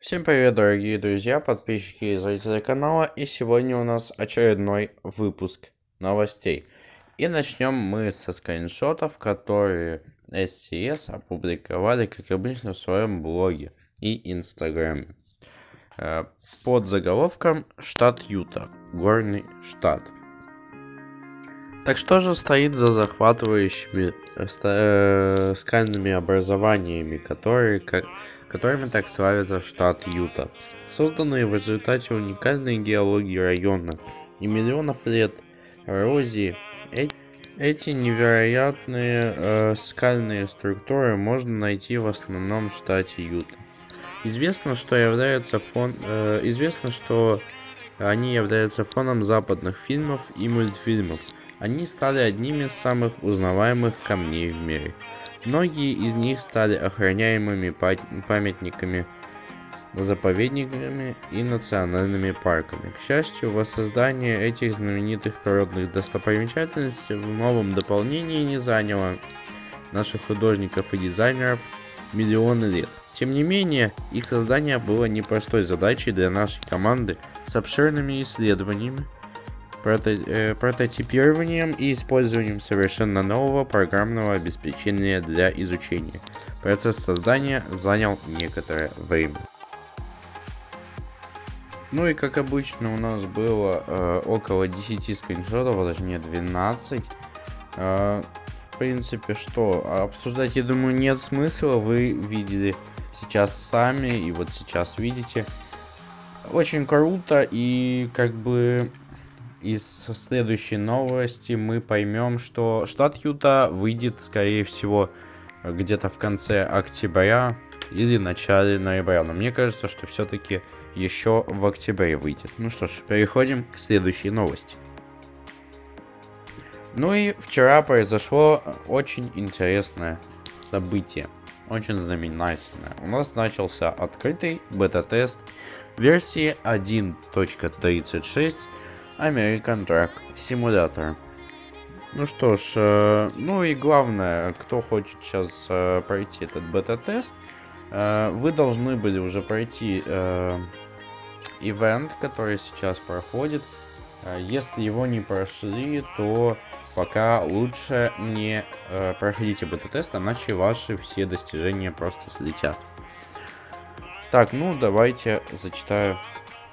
Всем привет, дорогие друзья, подписчики и зрители канала. И сегодня у нас очередной выпуск новостей. И начнем мы со скриншотов, которые SCS опубликовали, как обычно, в своем блоге и инстаграме. Э, под заголовком «Штат Юта. Горный штат». Так что же стоит за захватывающими э, э, скальными образованиями, которые, как, которыми так славится штат Юта, созданные в результате уникальной геологии района и миллионов лет эрозии. Эти, эти невероятные э, скальные структуры можно найти в основном в штате Юта. Известно, что является фон, э, известно, что они являются фоном западных фильмов и мультфильмов они стали одними из самых узнаваемых камней в мире. Многие из них стали охраняемыми памятниками, заповедниками и национальными парками. К счастью, воссоздание этих знаменитых природных достопримечательностей в новом дополнении не заняло наших художников и дизайнеров миллионы лет. Тем не менее, их создание было непростой задачей для нашей команды с обширными исследованиями, э, прототипированием и использованием совершенно нового программного обеспечения для изучения. Процесс создания занял некоторое время. Ну и как обычно у нас было э, около 10 скриншотов, а точнее 12. Э, в принципе, что обсуждать, я думаю, нет смысла. Вы видели сейчас сами и вот сейчас видите. Очень круто и как бы из следующей новости мы поймем, что штат Юта выйдет, скорее всего, где-то в конце октября или начале ноября. Но мне кажется, что все-таки еще в октябре выйдет. Ну что ж, переходим к следующей новости. Ну и вчера произошло очень интересное событие. Очень знаменательное. У нас начался открытый бета-тест версии 1.36 American Truck Simulator. Ну что ж, э, ну и главное, кто хочет сейчас э, пройти этот бета-тест, э, вы должны были уже пройти э, ивент, который сейчас проходит. Э, если его не прошли, то пока лучше не э, проходите бета-тест, иначе ваши все достижения просто слетят. Так, ну давайте зачитаю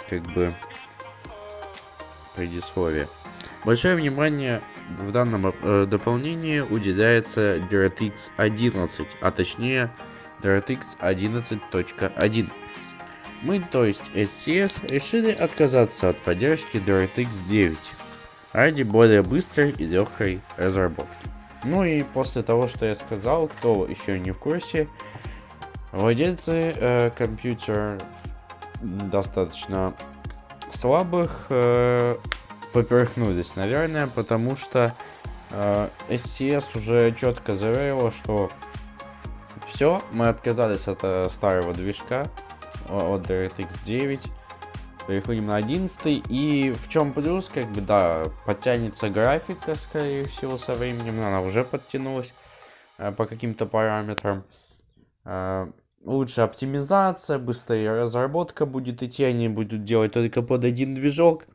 как бы предисловие. Большое внимание в данном э, дополнении уделяется DirectX 11, а точнее DirectX 11.1. Мы, то есть SCS, решили отказаться от поддержки DirectX 9 ради более быстрой и легкой разработки. Ну и после того, что я сказал, кто еще не в курсе, владельцы э, компьютеров достаточно слабых э, поперхнулись, наверное, потому что э, SCS уже четко заявила, что все, мы отказались от э, старого движка, от DirectX 9, переходим на 11, и в чем плюс, как бы, да, подтянется графика, скорее всего, со временем, она уже подтянулась э, по каким-то параметрам. Э, лучше оптимизация, быстрее разработка будет идти, они будут делать только под один движок.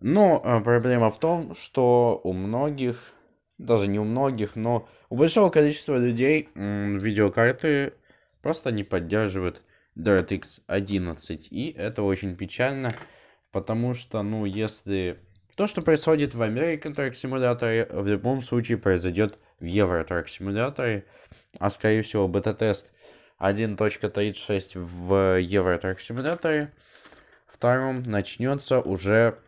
Но э, проблема в том, что у многих, даже не у многих, но у большого количества людей видеокарты просто не поддерживают DirectX 11. И это очень печально, потому что, ну, если... То, что происходит в American Truck Simulator, в любом случае произойдет в Truck Simulator, а скорее всего бета-тест 1.36 в Truck Simulator втором начнется уже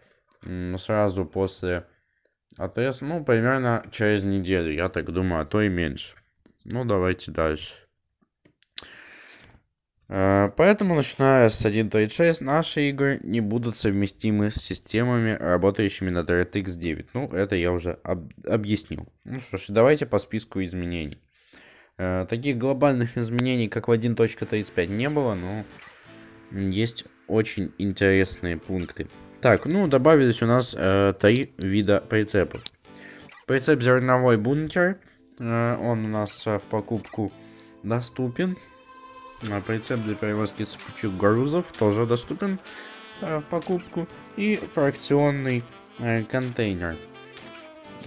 сразу после АТС, ну, примерно через неделю, я так думаю, а то и меньше. Ну, давайте дальше. Э, поэтому, начиная с 1.36, наши игры не будут совместимы с системами, работающими на DirectX 9. Ну, это я уже об объяснил. Ну что ж, давайте по списку изменений. Э, таких глобальных изменений, как в 1.35 не было, но есть очень интересные пункты. Так, ну, добавились у нас э, три вида прицепов. Прицеп зерновой бункер. Э, он у нас э, в покупку доступен. Прицеп для перевозки цепучих грузов тоже доступен э, в покупку. И фракционный э, контейнер,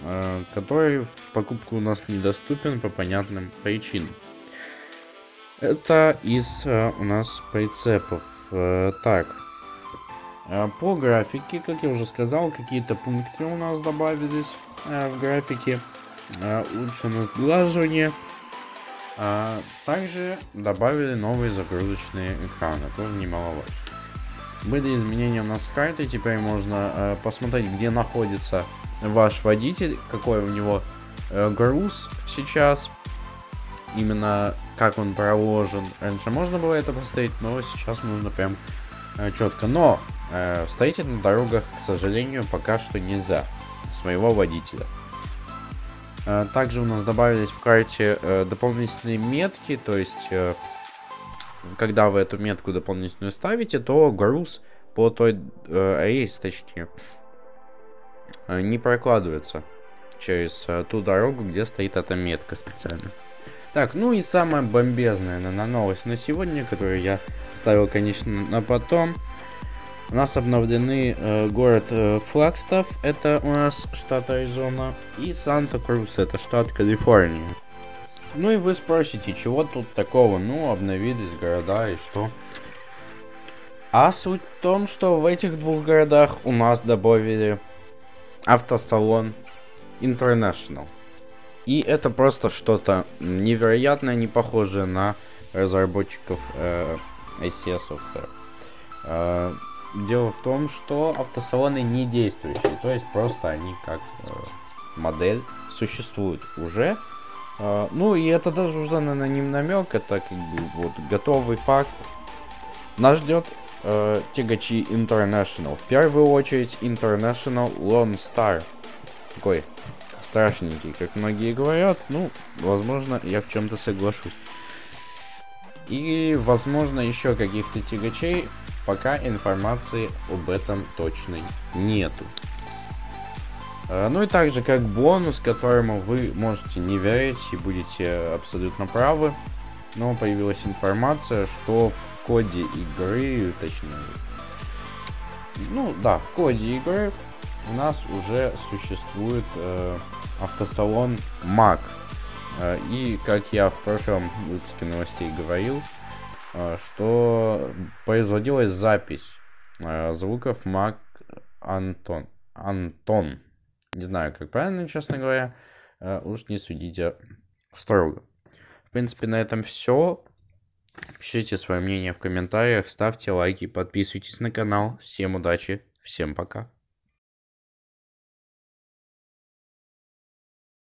э, который в покупку у нас недоступен по понятным причинам. Это из у нас прицепов. Так, по графике, как я уже сказал, какие-то пункты у нас добавились в графике. Улучшено сглаживание. А, также добавили новые загрузочные экраны, тоже немаловажно. Были изменения у нас с картой, теперь можно э, посмотреть, где находится ваш водитель, какой у него э, груз сейчас, именно как он проложен. Раньше можно было это поставить, но сейчас нужно прям э, четко. Но э, стоите на дорогах, к сожалению, пока что нельзя с моего водителя. Э, также у нас добавились в карте э, дополнительные метки, то есть, э, когда вы эту метку дополнительную ставите, то груз по той рейс, точнее, не прокладывается через ту дорогу, где стоит эта метка специально. Так, ну и самая бомбезная, наверное, новость на сегодня, которую я ставил, конечно, на потом. У нас обновлены э, город э, Флагстав, это у нас штат Аризона, и Санта-Крус, это штат Калифорния. Ну и вы спросите, чего тут такого? Ну, обновились города и что? А суть в том, что в этих двух городах у нас добавили автосалон International. И это просто что-то невероятное, не похожее на разработчиков э, SCS Software. Э, дело в том, что автосалоны не действующие, то есть просто они как э, модель существуют уже. Э, ну и это даже уже на ним намек, это как бы вот готовый факт. Нас ждет э, тягачи International. В первую очередь International Lone Star. Такой страшненький, как многие говорят. Ну, возможно, я в чем-то соглашусь. И, возможно, еще каких-то тягачей, пока информации об этом точной нету. А, ну и также как бонус, которому вы можете не верить и будете абсолютно правы, но появилась информация, что в коде игры, точнее, ну да, в коде игры у нас уже существует э, автосалон Mac. Э, и как я в прошлом выпуске новостей говорил, что производилась запись э, звуков Mac Антон. Антон. Не знаю, как правильно, честно говоря. Уж не судите строго. В принципе, на этом все. Пишите свое мнение в комментариях, ставьте лайки, подписывайтесь на канал. Всем удачи, всем пока.